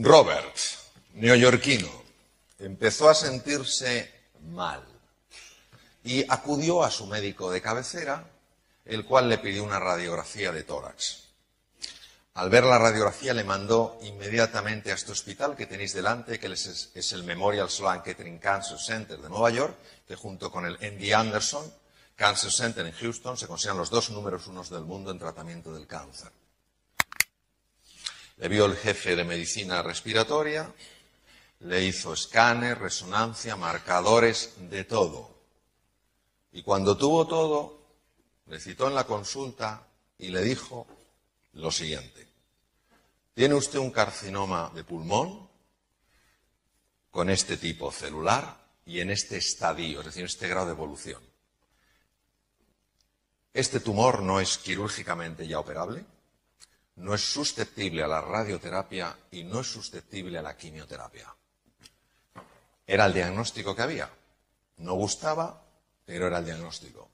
Robert, neoyorquino, empezó a sentirse mal y acudió a su médico de cabecera, el cual le pidió una radiografía de tórax. Al ver la radiografía le mandó inmediatamente a este hospital que tenéis delante, que es, el Memorial Sloan Kettering Cancer Center de Nueva York, que junto con el MD Anderson Cancer Center en Houston se consideran los dos números unos del mundo en tratamiento del cáncer. Le vio el jefe de medicina respiratoria, le hizo escáner, resonancia, marcadores, de todo. Y cuando tuvo todo, le citó en la consulta y le dijo lo siguiente. Tiene usted un carcinoma de pulmón con este tipo celular y en este estadio, es decir, en este grado de evolución. Este tumor no es quirúrgicamente ya operable no es susceptible a la radioterapia y no es susceptible a la quimioterapia. Era el diagnóstico que había. No gustaba, pero era el diagnóstico.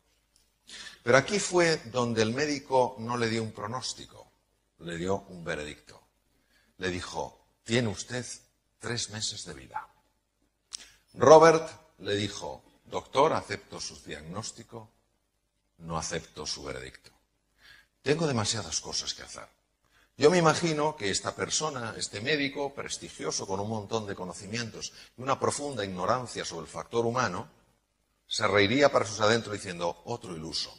Pero aquí fue donde el médico no le dio un pronóstico, le dio un veredicto. Le dijo, tiene usted tres meses de vida. Robert le dijo, doctor, acepto su diagnóstico, no acepto su veredicto. Tengo demasiadas cosas que hacer. Yo me imagino que esta persona, este médico prestigioso con un montón de conocimientos y una profunda ignorancia sobre el factor humano, se reiría para sus adentros diciendo otro iluso.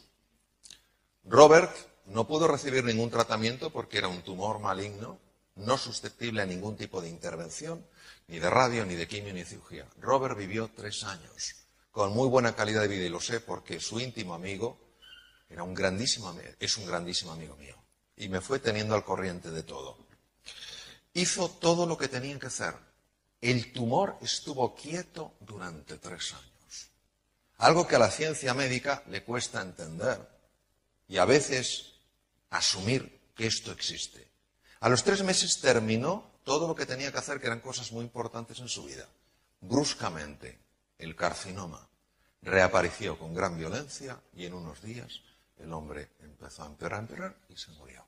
Robert no pudo recibir ningún tratamiento porque era un tumor maligno, no susceptible a ningún tipo de intervención, ni de radio, ni de quimio, ni de cirugía. Robert vivió tres años, con muy buena calidad de vida, y lo sé porque su íntimo amigo era un grandísimo, es un grandísimo amigo mío y me fue teniendo al corriente de todo. Hizo todo lo que tenía que hacer. El tumor estuvo quieto durante tres años. Algo que a la ciencia médica le cuesta entender y a veces asumir que esto existe. A los tres meses terminó todo lo que tenía que hacer, que eran cosas muy importantes en su vida. Bruscamente, el carcinoma reapareció con gran violencia y en unos días el hombre empezó a empeorar, empeorar y se murió.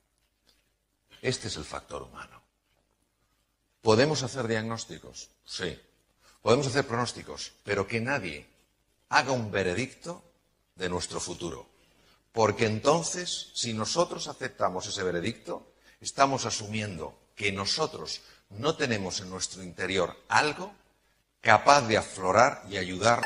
Este es el factor humano. ¿Podemos hacer diagnósticos? Sí. Podemos hacer pronósticos, pero que nadie haga un veredicto de nuestro futuro. Porque entonces, si nosotros aceptamos ese veredicto, estamos asumiendo que nosotros no tenemos en nuestro interior algo capaz de aflorar y ayudar.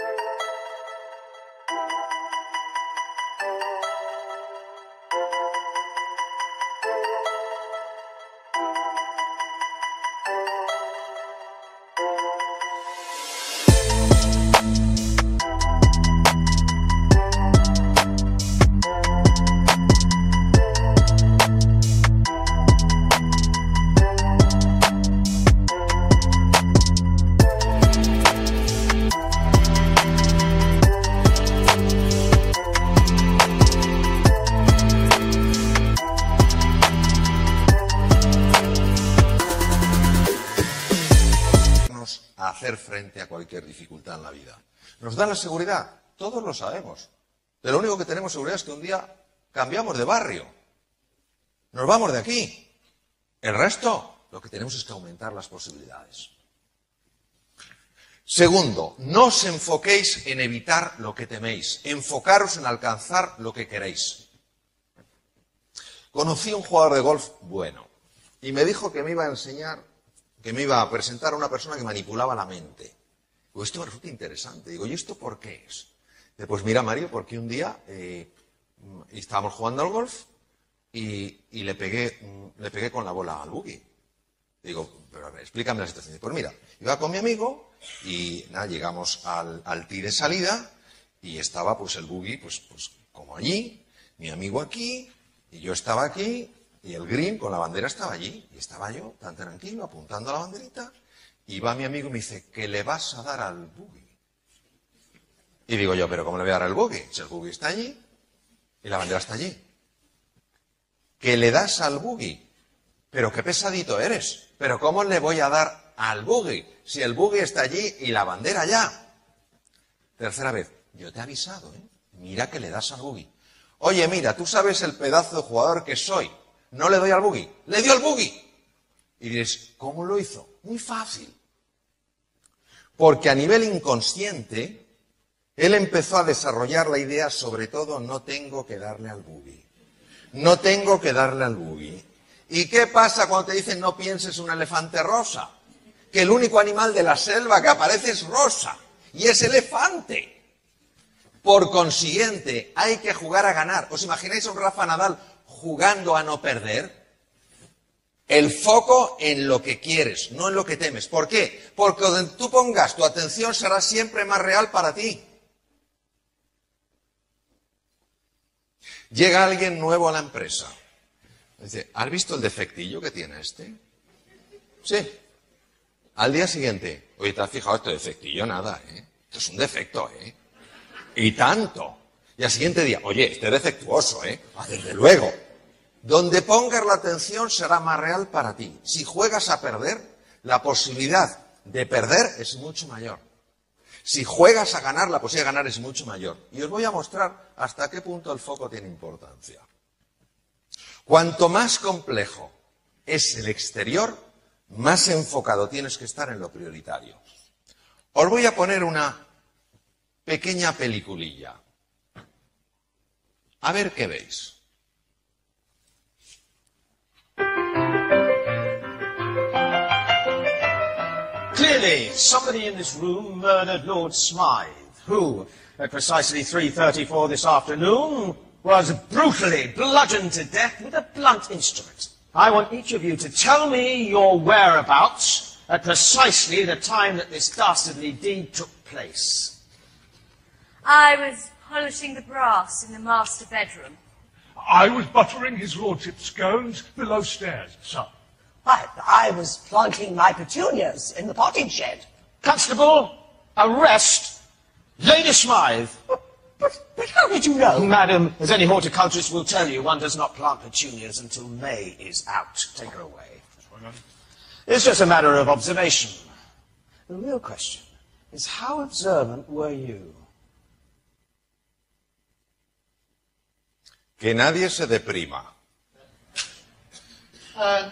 Seguridad? Todos lo sabemos. Pero lo único que tenemos seguridad es que un día cambiamos de barrio. Nos vamos de aquí. El resto, lo que tenemos es que aumentar las posibilidades. Segundo, no os enfoquéis en evitar lo que teméis, enfocaros en alcanzar lo que queréis. Conocí a un jugador de golf bueno y me dijo que me iba a enseñar que me iba a presentar a una persona que manipulaba la mente. Digo, esto resulta interesante. Digo, ¿y esto por qué es? pues mira, Mario, porque un día eh, estábamos jugando al golf y, le, pegué, le pegué con la bola al buggy. Digo, pero a ver, explícame la situación. Pues mira, iba con mi amigo y nada, llegamos al, al tee de salida y estaba pues el buggy pues, pues como allí, mi amigo aquí y yo estaba aquí y el green con la bandera estaba allí. Y estaba yo tan tranquilo apuntando a la banderita. Y va mi amigo y me dice, ¿qué le vas a dar al buggy? Y digo yo, ¿pero cómo le voy a dar al buggy? Si el buggy está allí y la bandera está allí. ¿Qué le das al buggy? Pero qué pesadito eres. ¿Pero cómo le voy a dar al buggy si el buggy está allí y la bandera allá? Tercera vez, yo te he avisado, ¿eh? Mira que le das al buggy. Oye, mira, tú sabes el pedazo de jugador que soy. No le doy al buggy. Le dio al buggy. Y diréis, ¿cómo lo hizo? Muy fácil. Porque a nivel inconsciente, él empezó a desarrollar la idea, sobre todo, no tengo que darle al boogie. No tengo que darle al boogie. ¿Y qué pasa cuando te dicen no pienses un elefante rosa? Que el único animal de la selva que aparece es rosa. Y es elefante. Por consiguiente, hay que jugar a ganar. ¿Os imagináis a un Rafa Nadal jugando a no perder? El foco en lo que quieres, no en lo que temes. ¿Por qué? Porque donde tú pongas tu atención será siempre más real para ti. Llega alguien nuevo a la empresa. Dice, ¿has visto el defectillo que tiene este? Sí. Al día siguiente, oye, ¿te has fijado este defectillo? Nada, ¿eh? Esto es un defecto, ¿eh? Y tanto. Y al siguiente día, oye, este es defectuoso, ¿eh? Ah, desde luego. Donde pongas la atención será más real para ti. Si juegas a perder, la posibilidad de perder es mucho mayor. Si juegas a ganar, la posibilidad de ganar es mucho mayor. Y os voy a mostrar hasta qué punto el foco tiene importancia. Cuanto más complejo es el exterior, más enfocado tienes que estar en lo prioritario. Os voy a poner una pequeña peliculilla. A ver qué veis. Clearly, somebody in this room murdered Lord Smythe, who, at precisely 3.34 this afternoon, was brutally bludgeoned to death with a blunt instrument. I want each of you to tell me your whereabouts at precisely the time that this dastardly deed took place. I was polishing the brass in the master bedroom. I was buttering his lordship's scones below stairs, sir. I, I was planting my petunias in the potting shed. Constable, arrest Lady Smythe. But, but how did you know? Madam, as any horticulturist will tell you, one does not plant petunias until May is out. Take her away. It's just a matter of observation. The real question is how observant were you? Que nadie se deprima. Uh,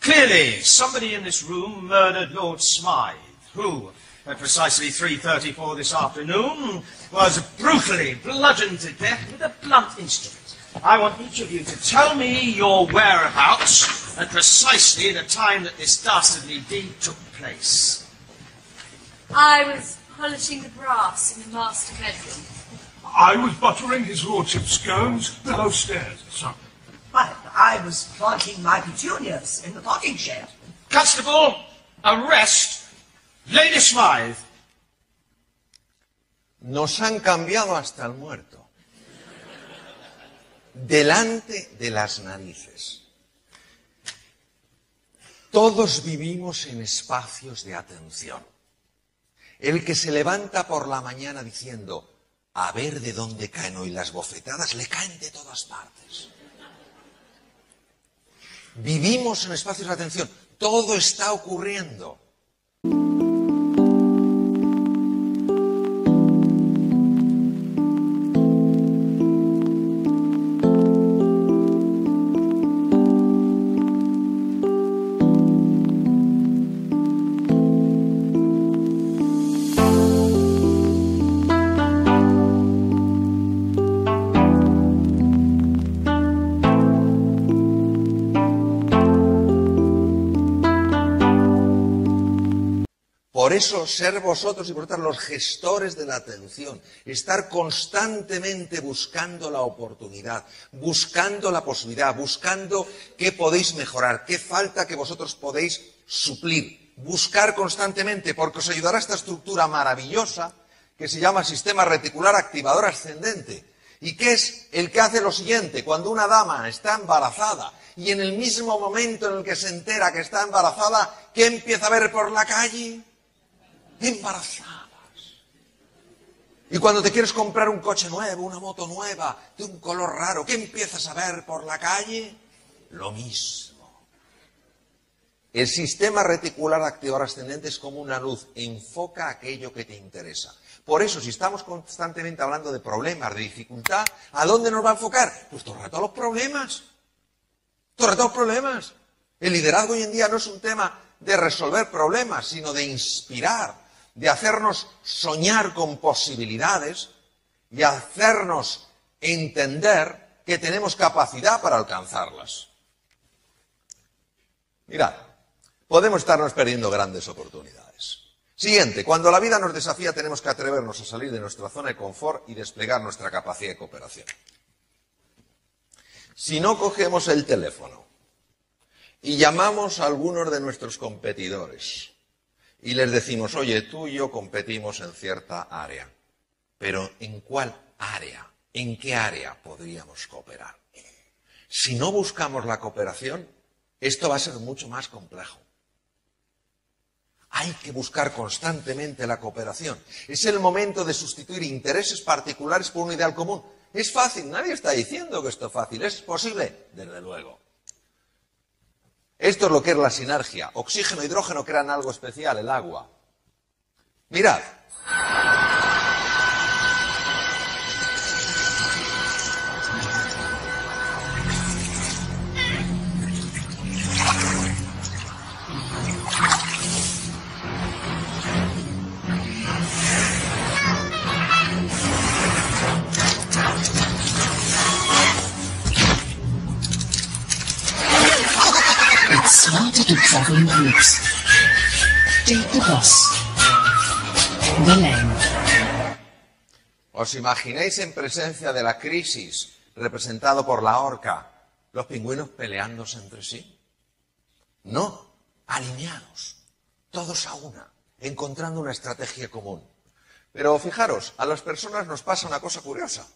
Clearly, somebody in this room murdered Lord Smythe, who, at precisely 3.34 this afternoon, was brutally bludgeoned to death with a blunt instrument. I want each of you to tell me your whereabouts at precisely the time that this dastardly deed took place. I was polishing the brass in the master bedroom. I was buttering his lordship's scones below stairs, sir. I, I was planting my petunias in the potting shed. Constable, arrest Lady Smythe. Nos han cambiado hasta el muerto. Delante de las narices. Todos vivimos en espacios de atención. El que se levanta por la mañana diciendo, a ver de dónde caen hoy las bofetadas, le caen de todas partes. Vivimos en espacios de atención. Todo está ocurriendo. Eso, ser vosotros y por los gestores de la atención, estar constantemente buscando la oportunidad, buscando la posibilidad, buscando qué podéis mejorar, qué falta que vosotros podéis suplir, buscar constantemente, porque os ayudará esta estructura maravillosa que se llama sistema reticular activador ascendente. ¿Y qué es el que hace lo siguiente? Cuando una dama está embarazada y en el mismo momento en el que se entera que está embarazada, ¿qué empieza a ver por la calle? Embarazadas. Y cuando te quieres comprar un coche nuevo, una moto nueva, de un color raro, ¿qué empiezas a ver por la calle? Lo mismo. El sistema reticular activador ascendente es como una luz, enfoca aquello que te interesa. Por eso, si estamos constantemente hablando de problemas, de dificultad, ¿a dónde nos va a enfocar? Pues todo el rato los problemas. Todo el rato a los problemas. El liderazgo hoy en día no es un tema de resolver problemas, sino de inspirar, de hacernos soñar con posibilidades y hacernos entender que tenemos capacidad para alcanzarlas. Mirad, podemos estarnos perdiendo grandes oportunidades. Siguiente, cuando la vida nos desafía tenemos que atrevernos a salir de nuestra zona de confort y desplegar nuestra capacidad de cooperación. Si no cogemos el teléfono y llamamos a algunos de nuestros competidores y les decimos, oye, tú y yo competimos en cierta área, pero ¿en cuál área? ¿En qué área podríamos cooperar? Si no buscamos la cooperación, esto va a ser mucho más complejo. Hay que buscar constantemente la cooperación. Es el momento de sustituir intereses particulares por un ideal común. Es fácil, nadie está diciendo que esto es fácil. ¿Es posible? Desde luego. Esto es lo que es la sinergia. Oxígeno e hidrógeno crean algo especial, el agua. Mirad. ¿Os imagináis en presencia de la crisis representado por la horca los pingüinos peleándose entre sí? No, alineados, todos a una, encontrando una estrategia común. Pero fijaros, a las personas nos pasa una cosa curiosa,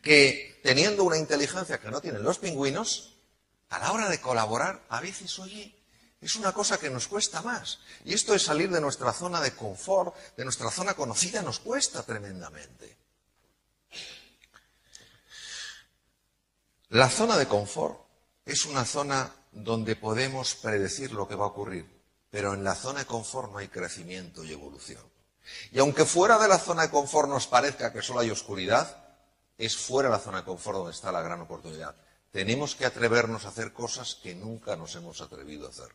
que teniendo una inteligencia que no tienen los pingüinos, a la hora de colaborar, a veces, oye, es una cosa que nos cuesta más. Y esto de salir de nuestra zona de confort, de nuestra zona conocida, nos cuesta tremendamente. La zona de confort es una zona donde podemos predecir lo que va a ocurrir, pero en la zona de confort no hay crecimiento y evolución. Y aunque fuera de la zona de confort nos parezca que solo hay oscuridad, es fuera de la zona de confort donde está la gran oportunidad. Tenemos que atrevernos a hacer cosas que nunca nos hemos atrevido a hacer.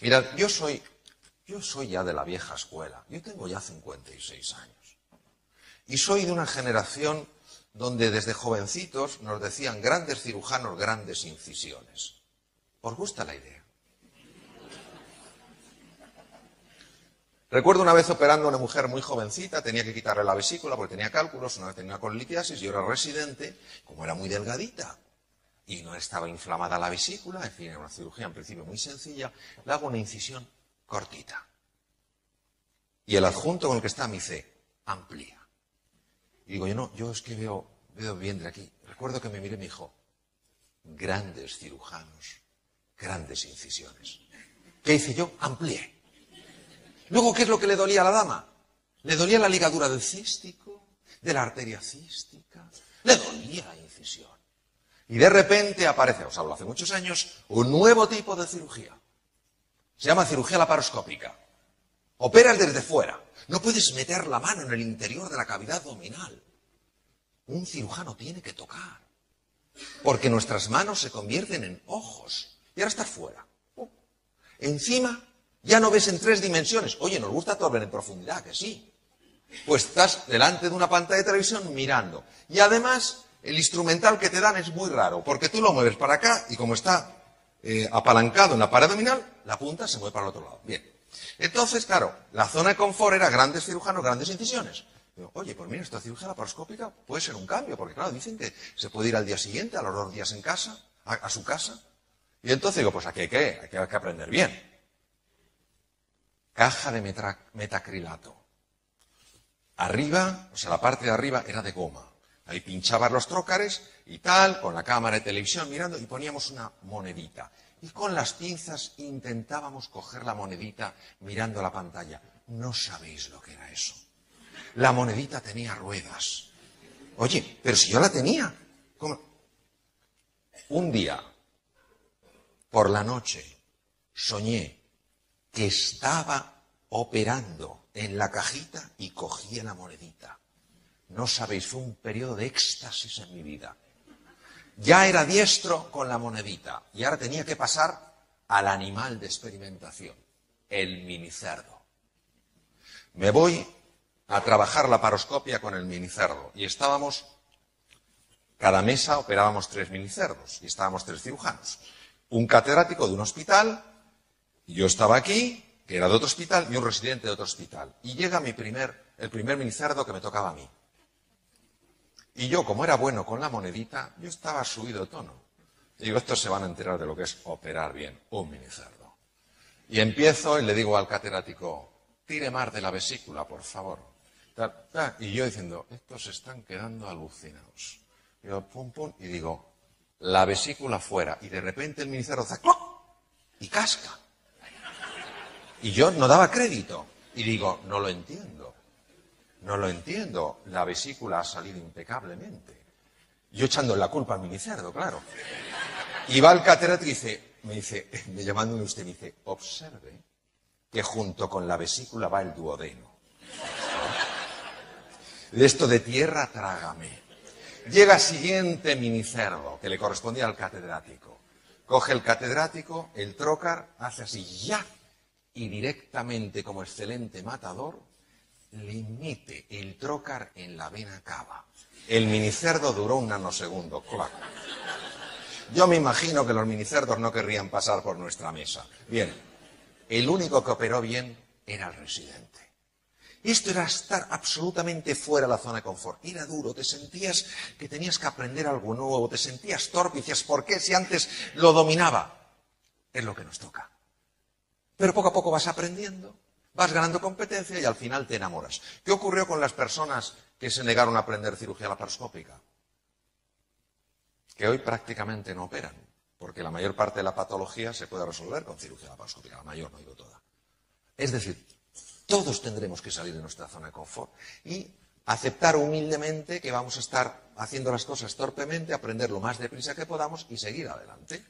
Mirad, yo soy, yo soy ya de la vieja escuela. Yo tengo ya 56 años. Y soy de una generación donde desde jovencitos nos decían grandes cirujanos, grandes incisiones. ¿Os gusta la idea? Recuerdo una vez operando a una mujer muy jovencita, tenía que quitarle la vesícula porque tenía cálculos, una vez tenía colitiasis, yo era residente, como era muy delgadita y no estaba inflamada la vesícula, en fin, era una cirugía en principio muy sencilla, le hago una incisión cortita. Y el adjunto con el que está me dice, amplía. Y digo, yo no, yo es que veo, veo bien de aquí. Recuerdo que me miré y me dijo, grandes cirujanos, grandes incisiones. ¿Qué hice yo? Amplié. Luego, ¿qué es lo que le dolía a la dama? Le dolía la ligadura del cístico, de la arteria cística, le dolía la incisión. Y de repente aparece, os hablo hace muchos años, un nuevo tipo de cirugía. Se llama cirugía laparoscópica. Operas desde fuera. No puedes meter la mano en el interior de la cavidad abdominal. Un cirujano tiene que tocar. Porque nuestras manos se convierten en ojos. Y ahora estás fuera. Uh. Encima, ya no ves en tres dimensiones. Oye, nos gusta todo ver en profundidad, que sí. Pues estás delante de una pantalla de televisión mirando. Y además, el instrumental que te dan es muy raro, porque tú lo mueves para acá y como está eh, apalancado en la pared abdominal, la punta se mueve para el otro lado. Bien. Entonces, claro, la zona de confort era grandes cirujanos, grandes incisiones. Digo, Oye, pues mira, esta cirugía laparoscópica puede ser un cambio, porque claro, dicen que se puede ir al día siguiente, a los dos días en casa, a, a su casa. Y entonces digo, pues aquí hay que, hay que, aprender bien. Caja de metacrilato. Arriba, o sea, la parte de arriba era de goma. Ahí pinchabas los trócares y tal, con la cámara de televisión mirando, y poníamos una monedita. Y con las pinzas intentábamos coger la monedita mirando la pantalla. No sabéis lo que era eso. La monedita tenía ruedas. Oye, pero si yo la tenía. ¿cómo? Un día, por la noche, soñé que estaba operando en la cajita y cogía la monedita. No sabéis, fue un periodo de éxtasis en mi vida. Ya era diestro con la monedita y ahora tenía que pasar al animal de experimentación, el minicerdo. Me voy a trabajar la paroscopia con el minicerdo y estábamos, cada mesa operábamos tres minicerdos y estábamos tres cirujanos. Un catedrático de un hospital, yo estaba aquí, que era de otro hospital, y un residente de otro hospital. Y llega mi primer, el primer minicerdo que me tocaba a mí. Y yo, como era bueno con la monedita, yo estaba subido tono. Digo, estos se van a enterar de lo que es operar bien un minicerdo. Y empiezo y le digo al catedrático, tire más de la vesícula, por favor. Y yo diciendo, estos están quedando alucinados. Yo, pum, pum, y digo, la vesícula fuera. Y de repente el minicerdo hace y casca. Y yo no daba crédito. Y digo, no lo entiendo. No lo entiendo. La vesícula ha salido impecablemente. Yo echando la culpa al minicerdo, claro. Y va el catedrático y dice, me dice, me llamándome usted, me dice, observe que junto con la vesícula va el duodeno. De esto de tierra, trágame. Llega siguiente minicerdo, que le correspondía al catedrático. Coge el catedrático, el trócar, hace así, ya, y directamente, como excelente matador, le mete el trócar en la vena cava. El minicerdo duró un nanosegundo. Yo me imagino que los minicerdos no querrían pasar por nuestra mesa. Bien, el único que operó bien era el residente. Esto era estar absolutamente fuera de la zona de confort. Era duro, te sentías que tenías que aprender algo nuevo, te sentías torpe y ¿por qué si antes lo dominaba? Es lo que nos toca. Pero poco a poco vas aprendiendo, vas ganando competencia y al final te enamoras. ¿Qué ocurrió con las personas que se negaron a aprender cirugía laparoscópica? Que hoy prácticamente no operan, porque la mayor parte de la patología se puede resolver con cirugía laparoscópica, la mayor, no digo toda. Es decir, todos tendremos que salir de nuestra zona de confort y aceptar humildemente que vamos a estar haciendo las cosas torpemente, aprender lo más deprisa que podamos y seguir adelante.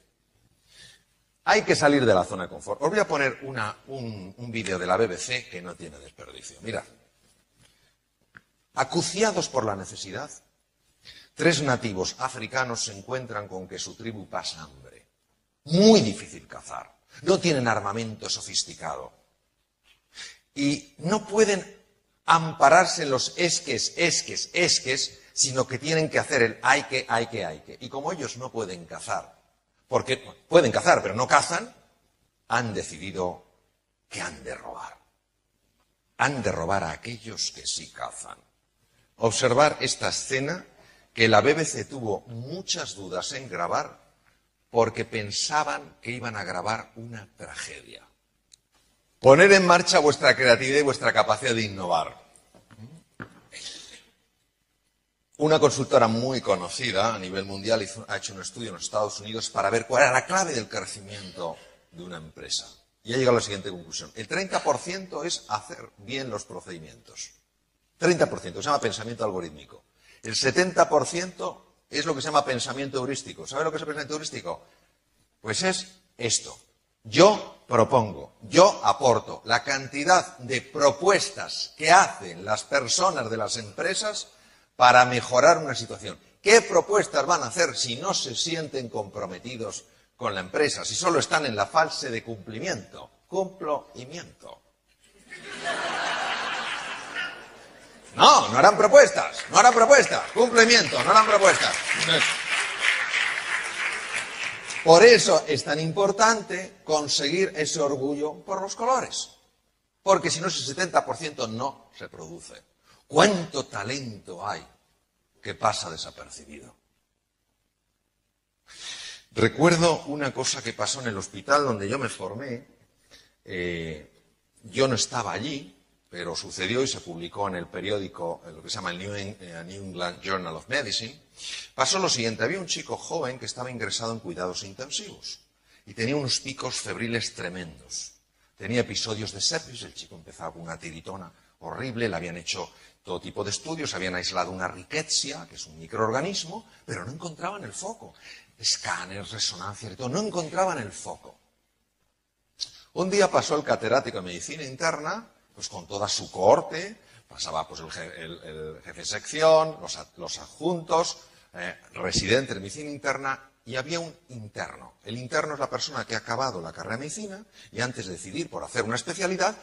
Hay que salir de la zona de confort. Os voy a poner un vídeo de la BBC que no tiene desperdicio. Mirad. Acuciados por la necesidad, tres nativos africanos se encuentran con que su tribu pasa hambre. Muy difícil cazar. No tienen armamento sofisticado. Y no pueden ampararse en los esques, esques, esques, sino que tienen que hacer el hay que, hay que, hay que. Y como ellos no pueden cazar, porque pueden cazar, pero no cazan, han decidido que han de robar. Han de robar a aquellos que sí cazan. Observar esta escena que la BBC tuvo muchas dudas en grabar porque pensaban que iban a grabar una tragedia. Poner en marcha vuestra creatividad y vuestra capacidad de innovar. Una consultora muy conocida a nivel mundial ha hecho un estudio en los Estados Unidos para ver cuál era la clave del crecimiento de una empresa. Y ha llegado a la siguiente conclusión. El 30% es hacer bien los procedimientos. 30%, se llama pensamiento algorítmico. El 70% es lo que se llama pensamiento heurístico. ¿Sabe lo que es el pensamiento heurístico? Pues es esto. Yo propongo, yo aporto la cantidad de propuestas que hacen las personas de las empresas para mejorar una situación. ¿Qué propuestas van a hacer si no se sienten comprometidos con la empresa, si solo están en la fase de cumplimiento? Cumplimiento. No, no harán propuestas, no harán propuestas, cumplimiento, no harán propuestas. Por eso es tan importante conseguir ese orgullo por los colores. Porque si no, ese 70% no se produce. ¿Cuánto talento hay que pasa desapercibido? Recuerdo una cosa que pasó en el hospital donde yo me formé. Eh, yo no estaba allí, pero sucedió y se publicó en el periódico, en lo que se llama el eh, New England Journal of Medicine. Pasó lo siguiente, había un chico joven que estaba ingresado en cuidados intensivos y tenía unos picos febriles tremendos. Tenía episodios de sepsis, el chico empezaba con una tiritona horrible, le habían hecho todo tipo de estudios, habían aislado una rickettsia, que es un microorganismo, pero no encontraban el foco. Escáneres, resonancias y todo, no encontraban el foco. Un día pasó el catedrático de medicina interna, pues con toda su cohorte, pasaba pues el, je- el- el jefe de sección, los, adjuntos, eh, residentes de medicina interna, y había un interno. El interno es la persona que ha acabado la carrera de medicina y antes de decidir por hacer una especialidad,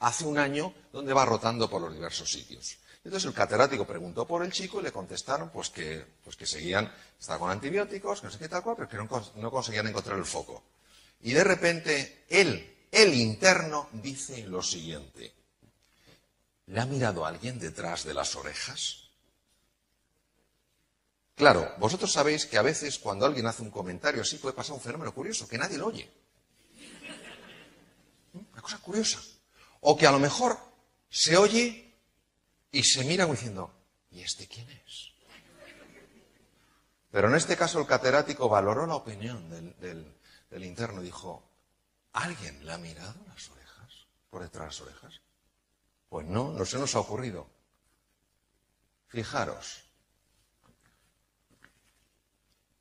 hace un año donde va rotando por los diversos sitios. Entonces el catedrático preguntó por el chico y le contestaron pues que, pues que seguían, estaba con antibióticos, que no sé qué tal cual, pero que no, no conseguían encontrar el foco. Y de repente él, el interno, dice lo siguiente. ¿Le ha mirado alguien detrás de las orejas? Claro, vosotros sabéis que a veces cuando alguien hace un comentario así puede pasar un fenómeno curioso, que nadie lo oye. Una cosa curiosa. O que a lo mejor se oye y se mira diciendo, ¿y este quién es? Pero en este caso el catedrático valoró la opinión del interno y dijo, ¿alguien le ha mirado las orejas? ¿Por detrás de las orejas? Pues no, no se nos ha ocurrido. Fijaros,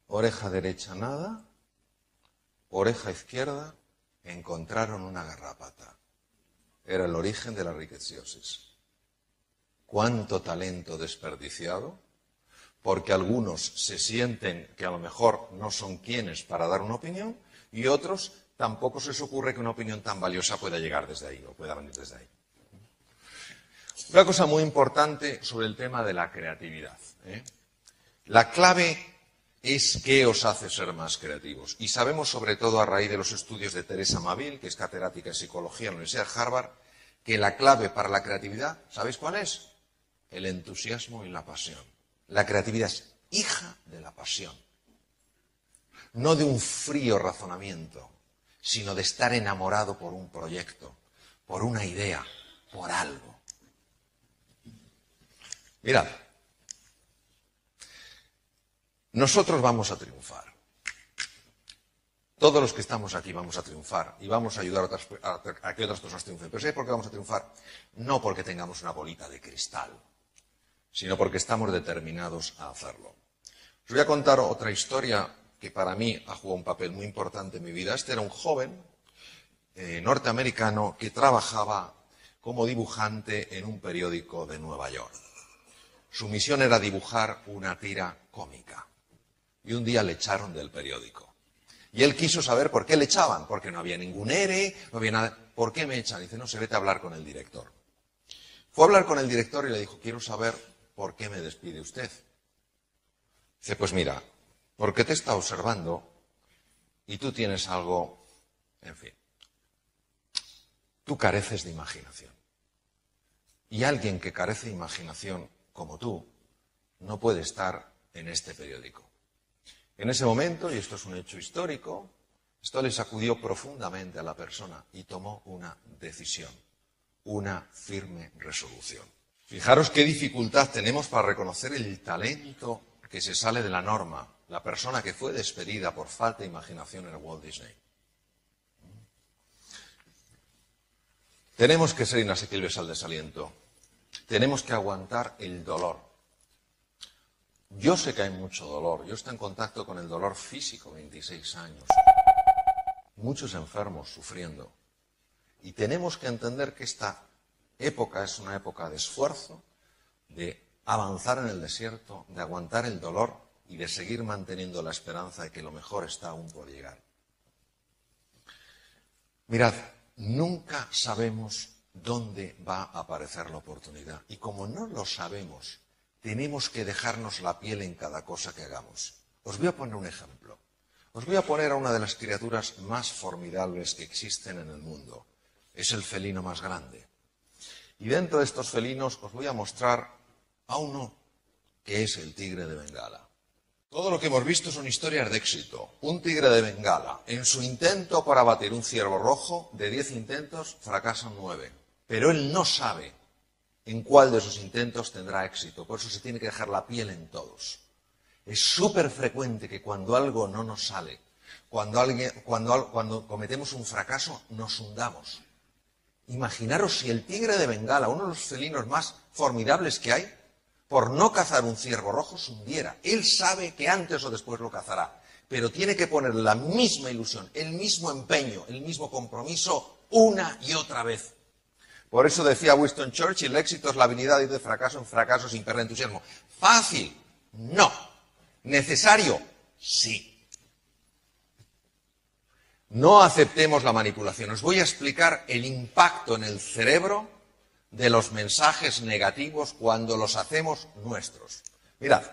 oreja derecha nada, oreja izquierda, encontraron una garrapata. Era el origen de la riqueciosis. ¿Cuánto talento desperdiciado? Porque algunos se sienten que a lo mejor no son quienes para dar una opinión y otros tampoco se les ocurre que una opinión tan valiosa pueda llegar desde ahí o pueda venir desde ahí. Una cosa muy importante sobre el tema de la creatividad. ¿eh? La clave es qué os hace ser más creativos. Y sabemos, sobre todo a raíz de los estudios de Teresa Mavil, que es catedrática de psicología en la Universidad de Harvard, que la clave para la creatividad, ¿sabéis cuál es? El entusiasmo y la pasión. La creatividad es hija de la pasión. No de un frío razonamiento, sino de estar enamorado por un proyecto, por una idea, por algo. Mirad, nosotros vamos a triunfar. Todos los que estamos aquí vamos a triunfar y vamos a ayudar a, otras- a- a que otras personas triunfen. Pero ¿sabéis por qué vamos a triunfar? No porque tengamos una bolita de cristal, sino porque estamos determinados a hacerlo. Os voy a contar otra historia que para mí ha jugado un papel muy importante en mi vida. Este era un joven eh, norteamericano que trabajaba como dibujante en un periódico de Nueva York. Su misión era dibujar una tira cómica. Y un día le echaron del periódico. Y él quiso saber por qué le echaban, porque no había ningún ERE, no había nada. ¿Por qué me echan? Dice, no, se vete a hablar con el director. Fue a hablar con el director y le dijo, quiero saber por qué me despide usted. Dice, pues mira, porque te está observando y tú tienes algo, en fin, tú careces de imaginación. Y alguien que carece de imaginación como tú no puede estar en este periódico. En ese momento, y esto es un hecho histórico, esto le sacudió profundamente a la persona y tomó una decisión, una firme resolución. Fijaros qué dificultad tenemos para reconocer el talento que se sale de la norma, la persona que fue despedida por falta de imaginación en el Walt Disney. Tenemos que ser inasequibles al desaliento. Tenemos que aguantar el dolor. Yo sé que hay mucho dolor. Yo estoy en contacto con el dolor físico, 26 años. Muchos enfermos sufriendo. Y tenemos que entender que esta época es una época de esfuerzo, de avanzar en el desierto, de aguantar el dolor y de seguir manteniendo la esperanza de que lo mejor está aún por llegar. Mirad, nunca sabemos dónde va a aparecer la oportunidad. Y como no lo sabemos, tenemos que dejarnos la piel en cada cosa que hagamos. Os voy a poner un ejemplo. Os voy a poner a una de las criaturas más formidables que existen en el mundo. Es el felino más grande. Y dentro de estos felinos os voy a mostrar a uno que es el tigre de Bengala. Todo lo que hemos visto son historias de éxito. Un tigre de Bengala, en su intento para batir un ciervo rojo, de 10 intentos fracasan 9. Pero él no sabe en cuál de esos intentos tendrá éxito. Por eso se tiene que dejar la piel en todos. Es súper frecuente que cuando algo no nos sale, cuando, alguien, cuando, cuando cometemos un fracaso, nos hundamos. Imaginaros si el tigre de Bengala, uno de los felinos más formidables que hay, por no cazar un ciervo rojo se hundiera. Él sabe que antes o después lo cazará, pero tiene que poner la misma ilusión, el mismo empeño, el mismo compromiso una y otra vez. Por eso decía Winston Churchill, el éxito es la habilidad de ir de fracaso en fracaso sin perder entusiasmo. Fácil, no. Necesario, sí. No aceptemos la manipulación. Os voy a explicar el impacto en el cerebro de los mensajes negativos cuando los hacemos nuestros. Mirad,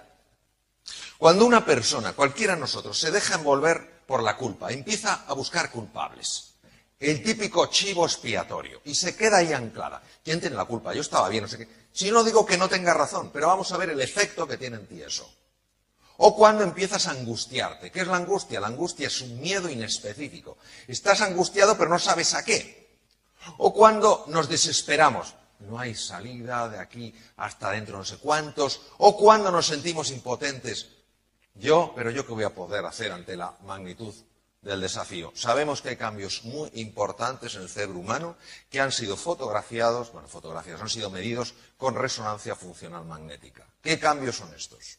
cuando una persona, cualquiera de nosotros, se deja envolver por la culpa, empieza a buscar culpables, el típico chivo expiatorio, y se queda ahí anclada. ¿Quién tiene la culpa? Yo estaba bien, no sé qué. Si no digo que no tenga razón, pero vamos a ver el efecto que tiene en ti eso. O cuando empiezas a angustiarte. ¿Qué es la angustia? La angustia es un miedo inespecífico. Estás angustiado pero no sabes a qué. O cuando nos desesperamos. No hay salida de aquí hasta dentro no sé cuántos. O cuando nos sentimos impotentes. Yo, pero yo qué voy a poder hacer ante la magnitud del desafío. Sabemos que hay cambios muy importantes en el cerebro humano que han sido fotografiados, bueno, fotografiados, han sido medidos con resonancia funcional magnética. ¿Qué cambios son estos?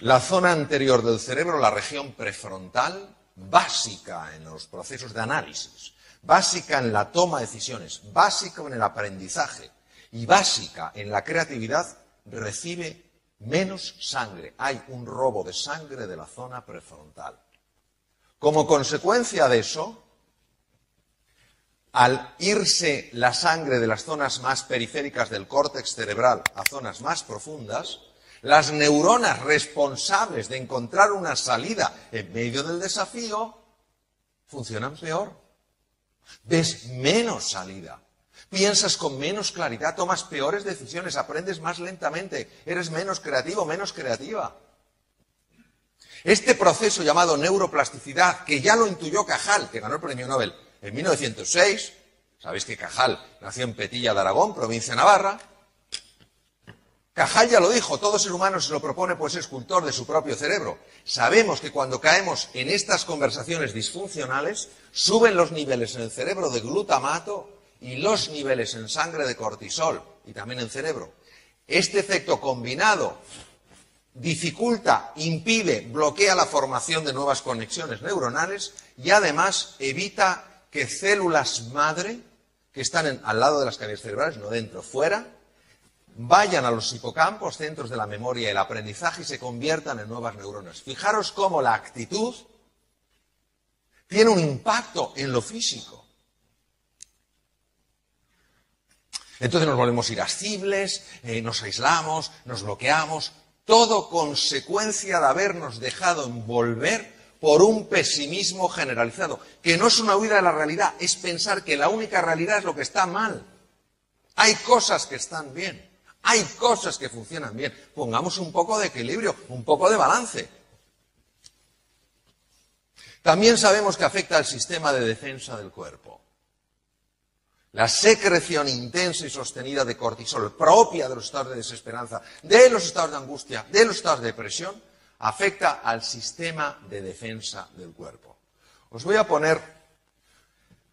La zona anterior del cerebro, la región prefrontal, básica en los procesos de análisis, básica en la toma de decisiones, básica en el aprendizaje y básica en la creatividad, recibe menos sangre. Hay un robo de sangre de la zona prefrontal. Como consecuencia de eso, al irse la sangre de las zonas más periféricas del córtex cerebral a zonas más profundas, las neuronas responsables de encontrar una salida en medio del desafío funcionan peor. Ves menos salida. Piensas con menos claridad, tomas peores decisiones, aprendes más lentamente, eres menos creativo, menos creativa. Este proceso llamado neuroplasticidad, que ya lo intuyó Cajal, que ganó el premio Nobel en 1906, sabéis que Cajal nació en Petilla de Aragón, provincia de Navarra, Cajal ya lo dijo, todo ser humano se lo propone pues es escultor de su propio cerebro. Sabemos que cuando caemos en estas conversaciones disfuncionales, suben los niveles en el cerebro de glutamato y los niveles en sangre de cortisol y también en cerebro. Este efecto combinado dificulta, impide, bloquea la formación de nuevas conexiones neuronales y además evita que células madre, que están al lado de las cavidades cerebrales, no dentro, fuera, vayan a los hipocampos, centros de la memoria y el aprendizaje y se conviertan en nuevas neuronas. Fijaros cómo la actitud tiene un impacto en lo físico. Entonces nos volvemos irascibles, eh, nos aislamos, nos bloqueamos, todo consecuencia de habernos dejado envolver por un pesimismo generalizado, que no es una huida de la realidad, es pensar que la única realidad es lo que está mal. Hay cosas que están bien. Hay cosas que funcionan bien. Pongamos un poco de equilibrio, un poco de balance. También sabemos que afecta al sistema de defensa del cuerpo. La secreción intensa y sostenida de cortisol propia de los estados de desesperanza, de los estados de angustia, de los estados de depresión, afecta al sistema de defensa del cuerpo. Os voy a poner,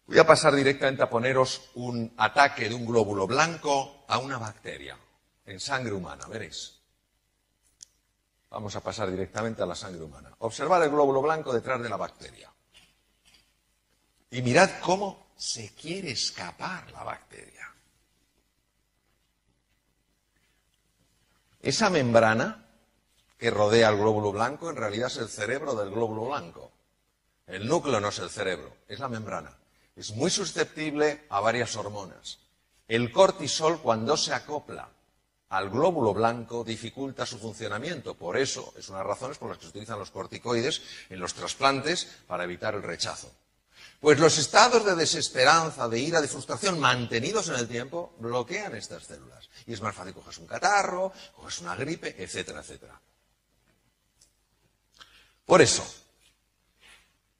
voy a pasar directamente a poneros un ataque de un glóbulo blanco a una bacteria en sangre humana, veréis. Vamos a pasar directamente a la sangre humana. Observad el glóbulo blanco detrás de la bacteria. Y mirad cómo se quiere escapar la bacteria. Esa membrana que rodea el glóbulo blanco en realidad es el cerebro del glóbulo blanco. El núcleo no es el cerebro, es la membrana. Es muy susceptible a varias hormonas. El cortisol, cuando se acopla al glóbulo blanco dificulta su funcionamiento. Por eso es una de las razones por las que se utilizan los corticoides en los trasplantes para evitar el rechazo. Pues los estados de desesperanza, de ira, de frustración mantenidos en el tiempo bloquean estas células. Y es más fácil coges un catarro, coges una gripe, etcétera, etcétera. Por eso,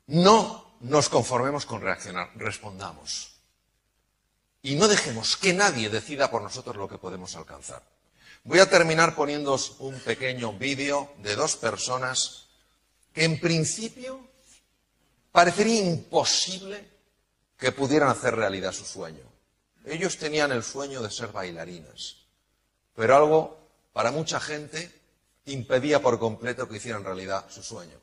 no nos conformemos con reaccionar, respondamos. Y no dejemos que nadie decida por nosotros lo que podemos alcanzar. Voy a terminar poniéndoos un pequeño vídeo de dos personas que en principio parecería imposible que pudieran hacer realidad su sueño. Ellos tenían el sueño de ser bailarinas, pero algo para mucha gente impedía por completo que hicieran realidad su sueño.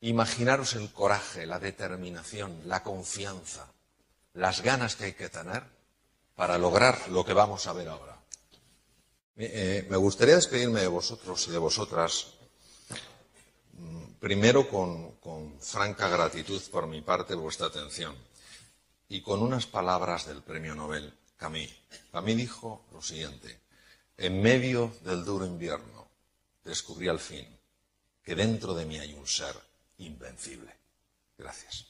Imaginaros el coraje, la determinación, la confianza, las ganas que hay que tener para lograr lo que vamos a ver ahora. Eh, me gustaría despedirme de vosotros y de vosotras, mm, Primero, con, con franca gratitud por mi parte vuestra atención y con unas palabras del premio Nobel Camus. Camus dijo lo siguiente, en medio del duro invierno descubrí al fin que dentro de mí hay un ser invencible. Gracias.